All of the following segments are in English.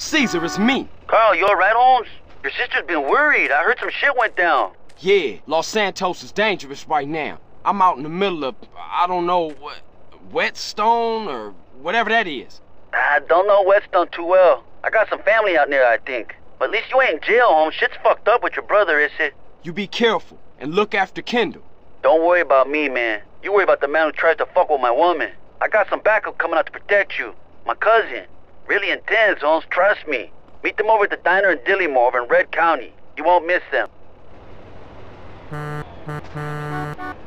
Cesar, it's me. Carl, you alright, Holmes? Your sister's been worried. I heard some shit went down. Yeah, Los Santos is dangerous right now. I'm out in the middle of, I don't know, what, Whetstone or whatever that is. I don't know Whetstone too well. I got some family out there, I think. But at least you ain't in jail, Holmes. Shit's fucked up with your brother, is it? You be careful and look after Kendl. Don't worry about me, man. You worry about the man who tries to fuck with my woman. I got some backup coming out to protect you. My cousin. Really intense, Holmes. Trust me. Meet them over at the diner in Dillimore over in Red County. You won't miss them.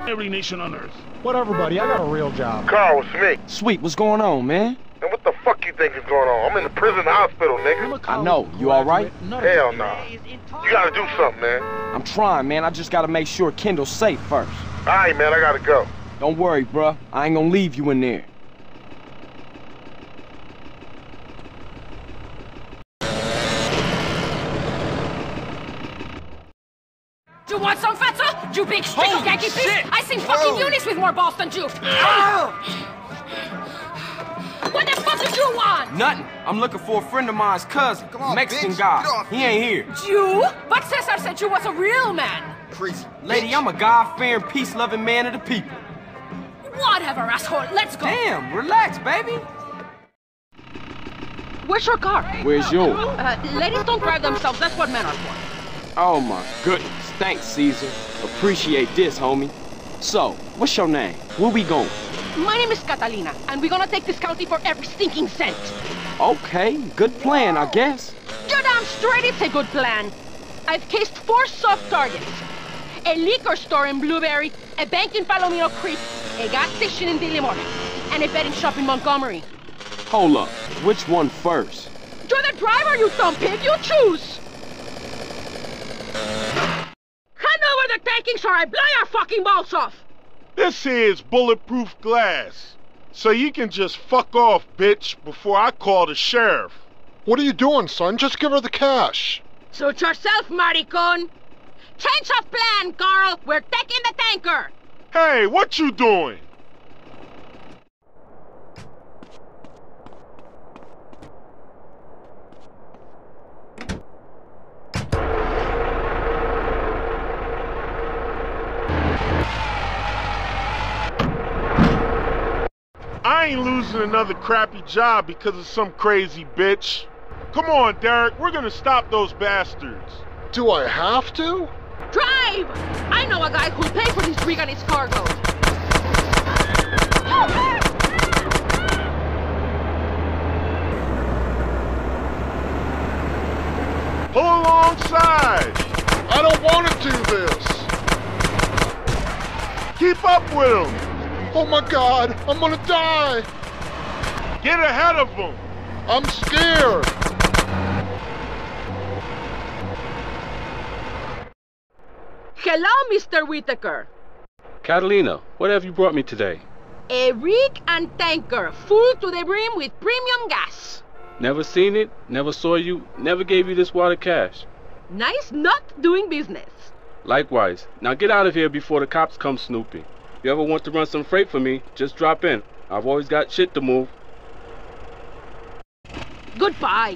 Every nation on earth. Whatever, buddy. I got a real job. Carl, it's me. Sweet, what's going on, man? And what the fuck you think is going on? I'm in the prison hospital, nigga. I know. You all right? Hell nah. You gotta do something, man. I'm trying, man. I just gotta make sure Kendl's safe first. Alright, man, I gotta go. Don't worry, bruh. I ain't gonna leave you in there. You want some, fatso? You big streak of Holy Yankee shit! beast! I seen fucking unis with more balls than you! what the fuck did you want? Nothing. I'm looking for a friend of mine's cousin, on, Mexican bitch. guy. Get off he ain't here. You? But Cesar said you was a real man! Crazy. Lady, I'm a God-fearing, peace-loving man of the people. Whatever, asshole, let's go! Damn, relax, baby. Where's your car? Where's yours? Uh, ladies don't drive themselves, that's what men are for. Oh my goodness. Thanks, Cesar. Appreciate this, homie. So, what's your name? Where we going? My name is Catalina, and we're gonna take this county for every stinking cent. Okay, good plan, I guess. You're damn straight it's a good plan. I've cased four soft targets. A liquor store in Blueberry, a bank in Palomino Creek, a gas station in Dillimore, and a betting shop in Montgomery. Hold up. Which one first? You're the driver, you dumb pig! You choose! Hand over the takings or I blow your fucking balls off! This here is bulletproof glass. So you can just fuck off, bitch, before I call the sheriff. What are you doing, son? Just give her the cash. Suit yourself, maricon! Change of plan, Carl! We're taking the tanker! Hey, what you doing? I ain't losing another crappy job because of some crazy bitch. Come on, Derek, we're gonna stop those bastards. Do I have to? Drive! I know a guy who'll pay for this rig and its cargo. Pull alongside. I don't want to do this. Keep up with them. Oh my god, I'm gonna die. Get ahead of them. I'm scared. Hello, Mr. Whitaker. Catalina, what have you brought me today? A rig and tanker full to the brim with premium gas. Never seen it, never saw you, never gave you this water cash. Nice not doing business. Likewise. Now get out of here before the cops come snooping. You ever want to run some freight for me, just drop in. I've always got shit to move. Goodbye.